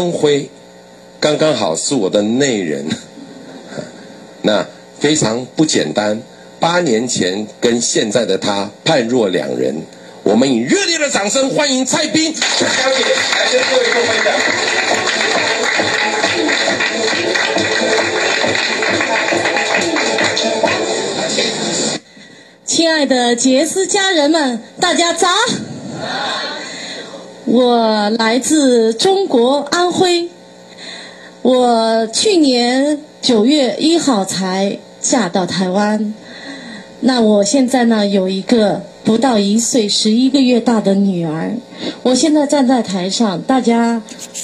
安徽刚刚好是我的内人，那非常不简单。八年前跟现在的他判若两人，我们以热烈的掌声欢迎蔡斌小姐来跟各位做分享。亲爱的杰斯家人们，大家早！我来自中国安徽，我去年九月一号才嫁到台湾。那我现在呢，有一个不到一岁、十一个月大的女儿。我现在站在台上，大家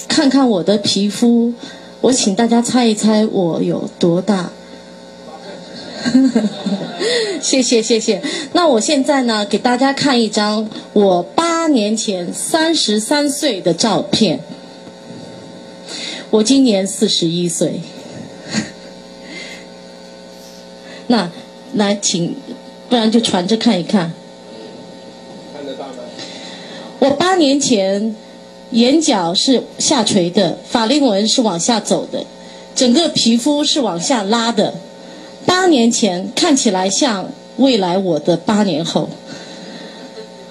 看看我的皮肤，我请大家猜一猜我有多大。谢谢谢谢。那我现在呢，给大家看一张我八年前三十三岁的照片。我今年四十一岁。那。来，请，不然就传着看一看。看得到吗？我八年前眼角是下垂的，法令纹是往下走的，整个皮肤是往下拉的。八年前看起来像未来我的八年后。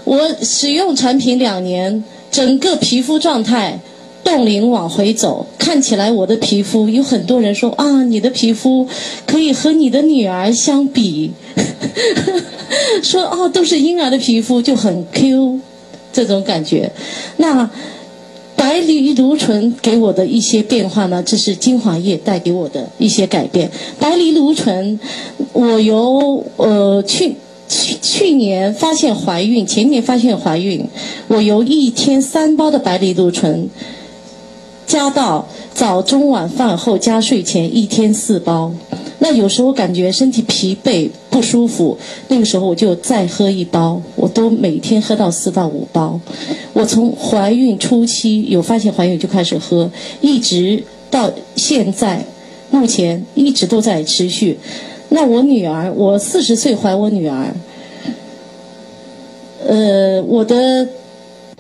我使用产品两年，整个皮肤状态。冻龄往回走，看起来我的皮肤有很多人说啊，你的皮肤可以和你的女儿相比，说哦都是婴儿的皮肤就很 Q，这种感觉。那白藜芦醇给我的一些变化呢？这是精华液带给我的一些改变。白藜芦醇，我由呃去去去年发现怀孕，前年发现怀孕，我由一天三包的白藜芦醇。加到早中晚饭后加睡前一天四包，那有时候感觉身体疲惫不舒服，那个时候我就再喝一包，我都每天喝到四到五包。我从怀孕初期有发现怀孕就开始喝，一直到现在，目前一直都在持续。那我女儿，我四十岁怀我女儿，呃，我的。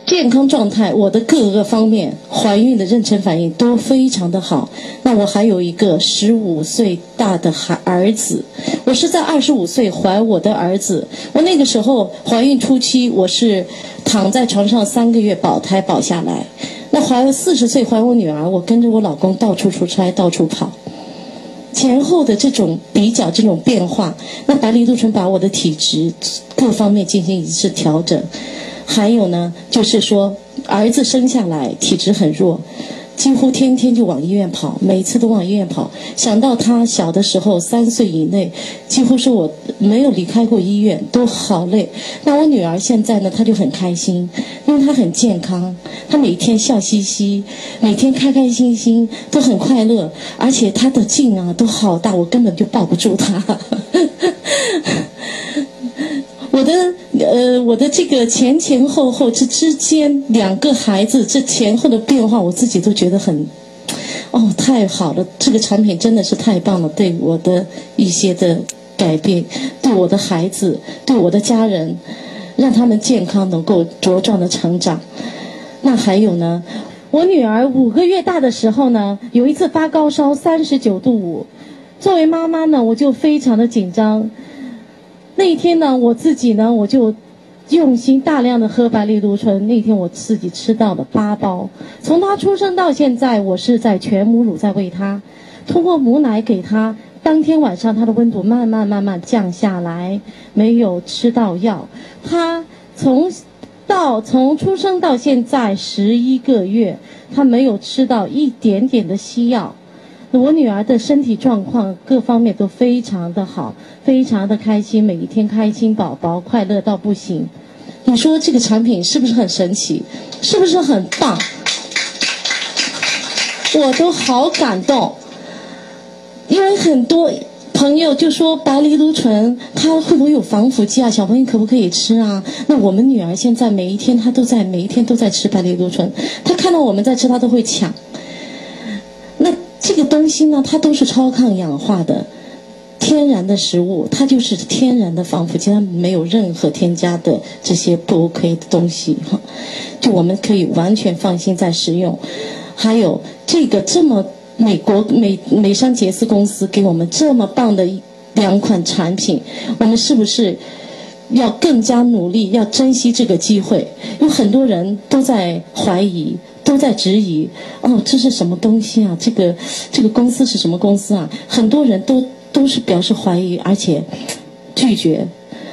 健康状态，我的各个方面，怀孕的妊娠反应都非常的好。那我还有一个十五岁大的孩儿子，我是在二十五岁怀我的儿子。我那个时候怀孕初期，我是躺在床上三个月保胎保下来。那怀了四十岁怀我女儿，我跟着我老公到处出差，到处跑。前后的这种比较，这种变化，那白藜芦醇把我的体质各方面进行一次调整。还有呢，就是说，儿子生下来体质很弱，几乎天天就往医院跑，每次都往医院跑。想到他小的时候三岁以内，几乎是我没有离开过医院，都好累。那我女儿现在呢，她就很开心，因为她很健康，她每天笑嘻嘻，每天开开心心，都很快乐，而且她的劲啊都好大，我根本就抱不住她。我的呃，我的这个前前后后这之间两个孩子这前后的变化，我自己都觉得很，哦，太好了！这个产品真的是太棒了，对我的一些的改变，对我的孩子，对我的家人，让他们健康能够茁壮的成长。那还有呢，我女儿五个月大的时候呢，有一次发高烧三十九度五，作为妈妈呢，我就非常的紧张。那一天呢，我自己呢，我就用心大量的喝白藜芦醇。那天我自己吃到了八包。从他出生到现在，我是在全母乳在喂他，通过母奶给他。当天晚上他的温度慢慢慢慢降下来，没有吃到药。他从到从出生到现在十一个月，他没有吃到一点点的西药。我女儿的身体状况各方面都非常的好，非常的开心，每一天开心宝宝快乐到不行。你说这个产品是不是很神奇？是不是很棒？我都好感动，因为很多朋友就说白藜芦醇它会不会有防腐剂啊？小朋友可不可以吃啊？那我们女儿现在每一天她都在每一天都在吃白藜芦醇，她看到我们在吃，她都会抢。这个东西呢，它都是超抗氧化的，天然的食物，它就是天然的防腐剂，它没有任何添加的这些不 OK 的东西哈，就我们可以完全放心在食用。还有这个这么美国美美商杰斯公司给我们这么棒的两款产品，我们是不是要更加努力，要珍惜这个机会？有很多人都在怀疑，都在质疑，哦，这是什么东西啊？这个这个公司是什么公司啊？很多人都都是表示怀疑，而且拒绝。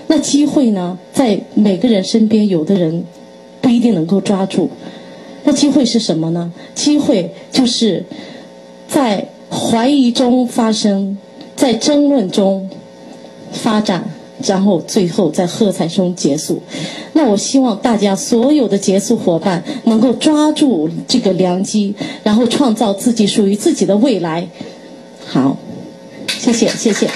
那机会呢，在每个人身边，有的人不一定能够抓住。那机会是什么呢？机会就是在怀疑中发生，在争论中发展，然后最后在喝彩中结束。那我希望大家所有的结束伙伴能够抓住这个良机，然后创造自己属于自己的未来。好，谢谢，谢谢。